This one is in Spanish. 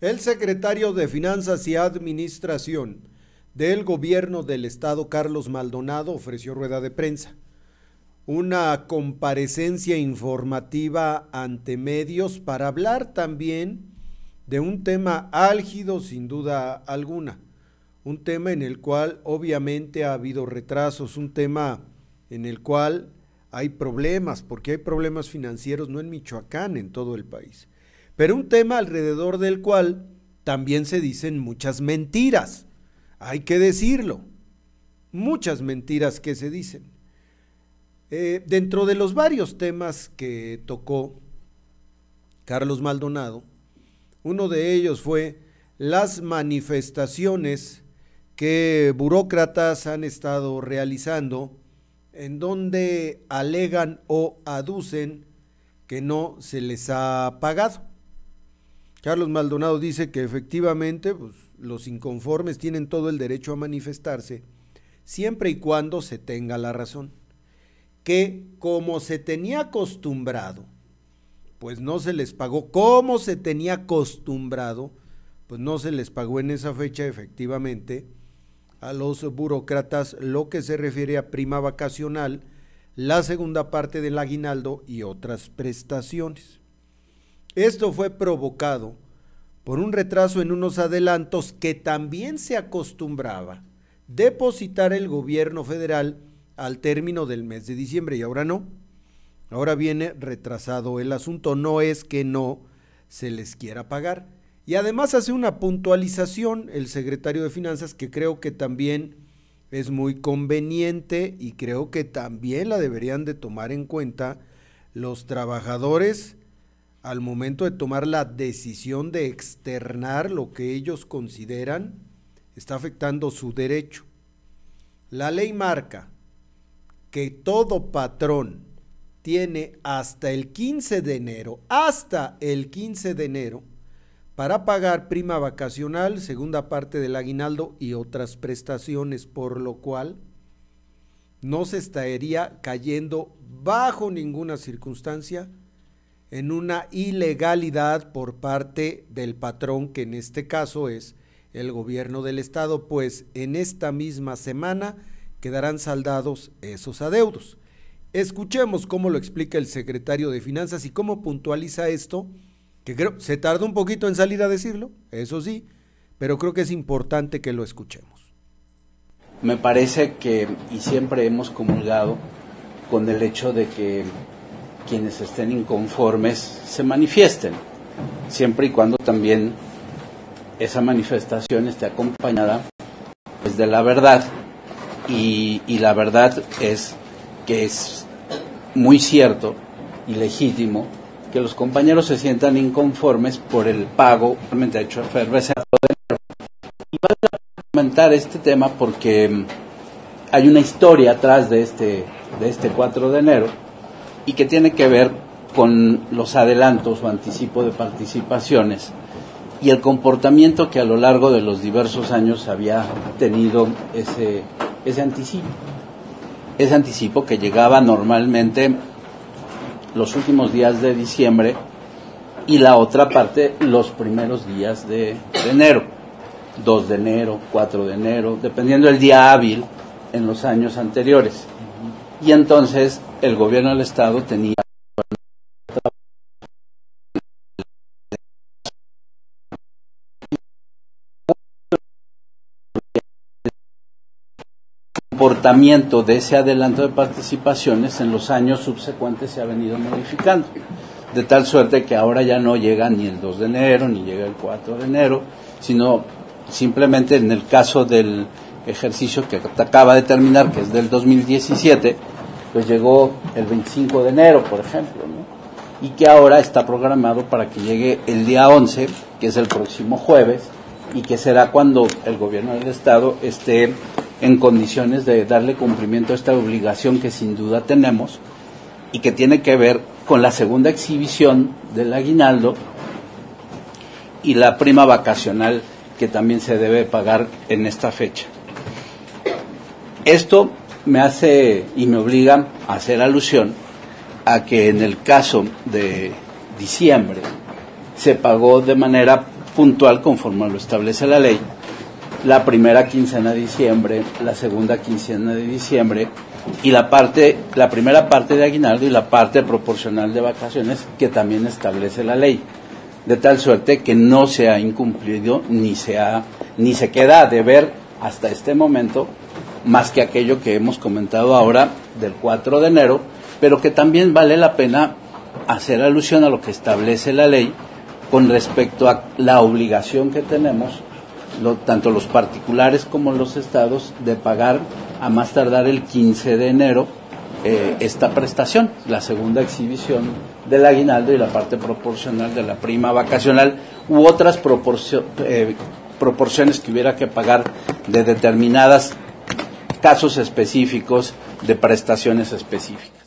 El secretario de Finanzas y Administración del gobierno del estado, Carlos Maldonado, ofreció rueda de prensa. Una comparecencia informativa ante medios para hablar también de un tema álgido sin duda alguna, un tema en el cual obviamente ha habido retrasos, un tema en el cual hay problemas, porque hay problemas financieros no en Michoacán, en todo el país, pero un tema alrededor del cual también se dicen muchas mentiras, hay que decirlo, muchas mentiras que se dicen. Eh, dentro de los varios temas que tocó Carlos Maldonado, uno de ellos fue las manifestaciones que burócratas han estado realizando en donde alegan o aducen que no se les ha pagado. Carlos Maldonado dice que efectivamente pues, los inconformes tienen todo el derecho a manifestarse siempre y cuando se tenga la razón. Que como se tenía acostumbrado, pues no se les pagó, como se tenía acostumbrado, pues no se les pagó en esa fecha efectivamente a los burócratas lo que se refiere a prima vacacional, la segunda parte del aguinaldo y otras prestaciones. Esto fue provocado por un retraso en unos adelantos que también se acostumbraba depositar el gobierno federal al término del mes de diciembre y ahora no. Ahora viene retrasado el asunto, no es que no se les quiera pagar y además hace una puntualización el secretario de Finanzas que creo que también es muy conveniente y creo que también la deberían de tomar en cuenta los trabajadores al momento de tomar la decisión de externar lo que ellos consideran está afectando su derecho. La ley marca que todo patrón tiene hasta el 15 de enero, hasta el 15 de enero, para pagar prima vacacional, segunda parte del aguinaldo y otras prestaciones, por lo cual no se estaría cayendo bajo ninguna circunstancia en una ilegalidad por parte del patrón, que en este caso es el gobierno del estado, pues en esta misma semana quedarán saldados esos adeudos. Escuchemos cómo lo explica el secretario de Finanzas y cómo puntualiza esto que creo, se tarda un poquito en salir a decirlo, eso sí, pero creo que es importante que lo escuchemos. Me parece que, y siempre hemos comulgado con el hecho de que quienes estén inconformes se manifiesten, siempre y cuando también esa manifestación esté acompañada pues, de la verdad. Y, la verdad es que es muy cierto y legítimo que los compañeros se sientan inconformes por el pago realmente hecho efervescer Y vale comentar este tema porque mm, hay una historia atrás de este, de este 4 de enero y que tiene que ver con los adelantos o anticipo de participaciones y el comportamiento que a lo largo de los diversos años había tenido ese, ese anticipo. Ese anticipo que llegaba normalmente los últimos días de diciembre y la otra parte los primeros días de, enero, 2 de enero, 4 de enero, dependiendo del día hábil en los años anteriores. Y entonces el gobierno del Estado tenía comportamiento de ese adelanto de participaciones en los años subsecuentes se ha venido modificando. De tal suerte que ahora ya no llega ni el 2 de enero, ni llega el 4 de enero, sino simplemente en el caso del ejercicio que acaba de terminar, que es del 2017, pues llegó el 25 de enero, por ejemplo, y que ahora está programado para que llegue el día 11, que es el próximo jueves, y que será cuando el gobierno del Estado esté en condiciones de darle cumplimiento a esta obligación que sin duda tenemos y que tiene que ver con la segunda exhibición del aguinaldo y la prima vacacional que también se debe pagar en esta fecha. Esto me hace y me obliga a hacer alusión a que en el caso de diciembre se pagó de manera puntual conforme lo establece la ley, la primera quincena de diciembre, la segunda quincena de diciembre y la parte, la primera parte de aguinaldo y la parte proporcional de vacaciones que también establece la ley, de tal suerte que no se ha incumplido ni se ha, ni se queda a deber hasta este momento más que aquello que hemos comentado ahora del 4 de enero, pero que también vale la pena hacer alusión a lo que establece la ley con respecto a la obligación que tenemos, tanto los particulares como los estados, de pagar a más tardar el 15 de enero eh, esta prestación, la segunda exhibición del aguinaldo y la parte proporcional de la prima vacacional u otras eh, proporciones que hubiera que pagar de determinadas casos específicos de prestaciones específicas.